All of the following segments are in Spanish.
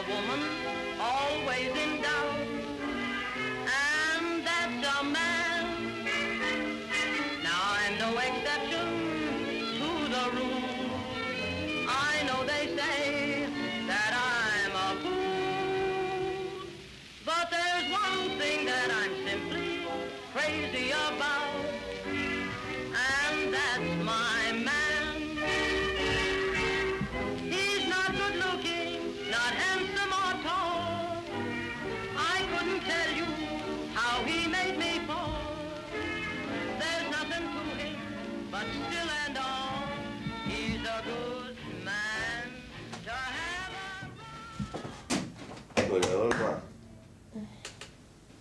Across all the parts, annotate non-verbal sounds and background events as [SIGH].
a woman always in doubt.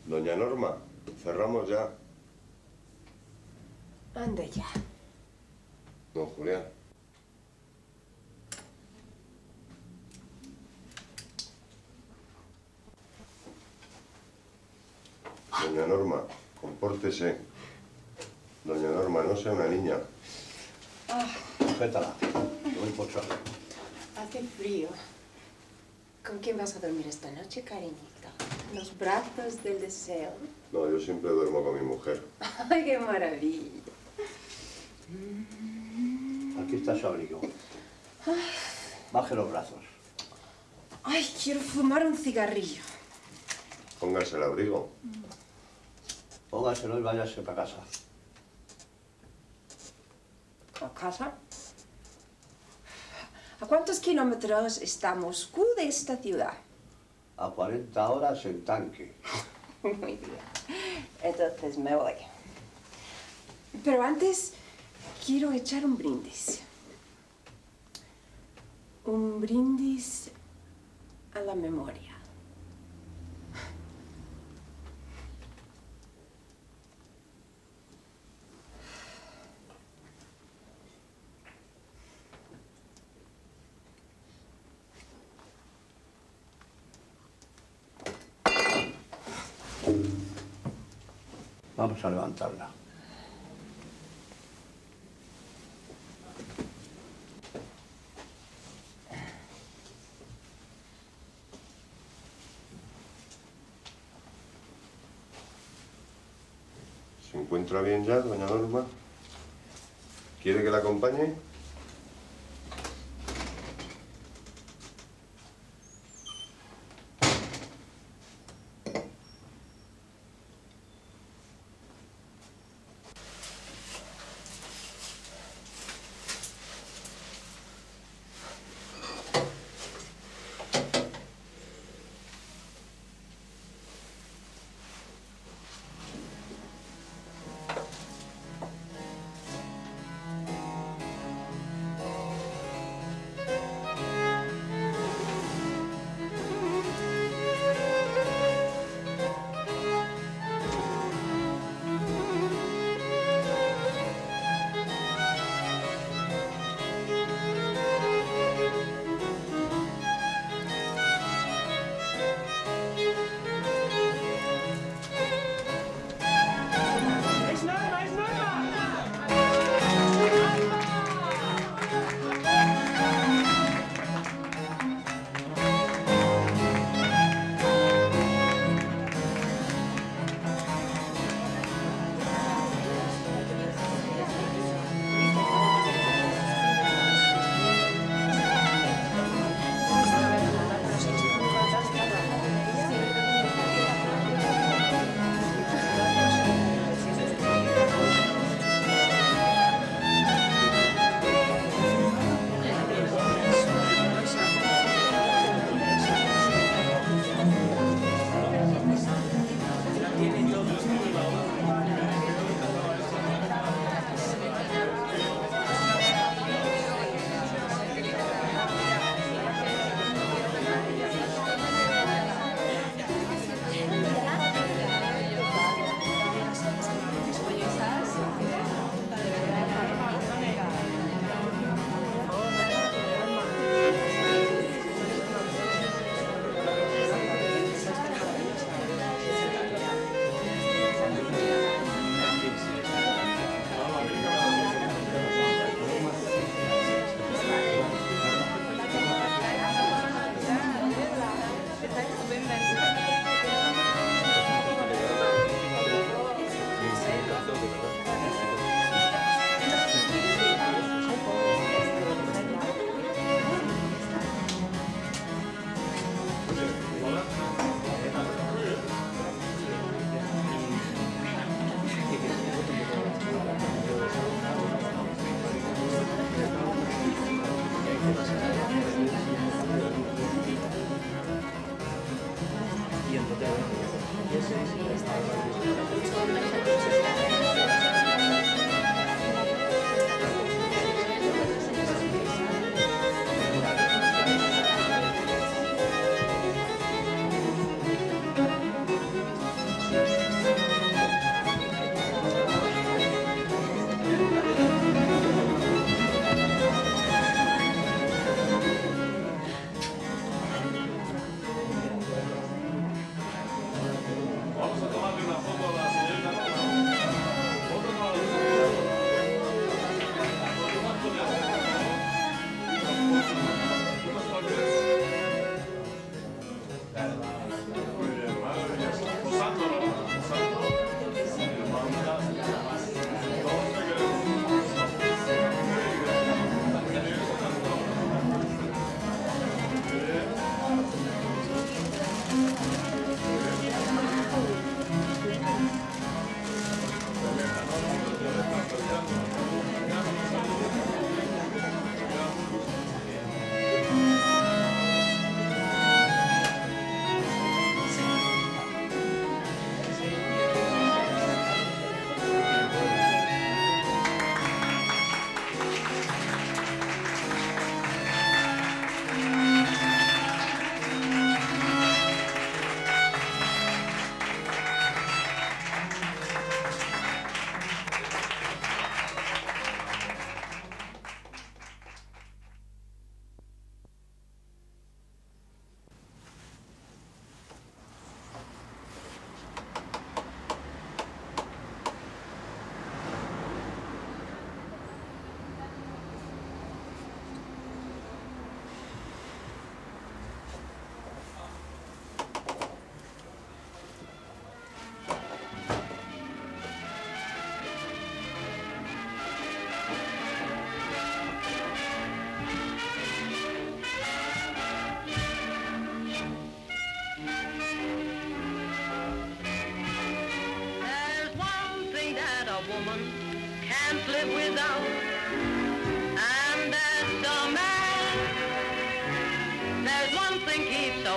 Doña Norma, cerramos ya. Ande ya. Don Julián. Doña Norma, compórtese. Doña Norma, no sea una niña. Sujétala, que voy por. Hace frío. ¿Con quién vas a dormir esta noche, cariñito? ¿En los brazos del deseo? No, yo siempre duermo con mi mujer. [LAUGHS] ¡Ay, qué maravilla! Aquí está su abrigo. Baje los brazos. ¡Ay, quiero fumar un cigarrillo! Póngase el abrigo. Póngaselo y váyase para casa. ¿A casa? ¿A cuántos kilómetros está Moscú de esta ciudad? A 40 horas en tanque. [LAUGHS] Muy bien. Entonces me voy. Pero antes quiero echar un brindis. Un brindis a la memoria. Vamos a levantarla. ¿Se encuentra bien ya, doña Norma? ¿Quiere que la acompañe?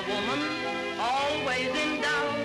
Woman always in doubt,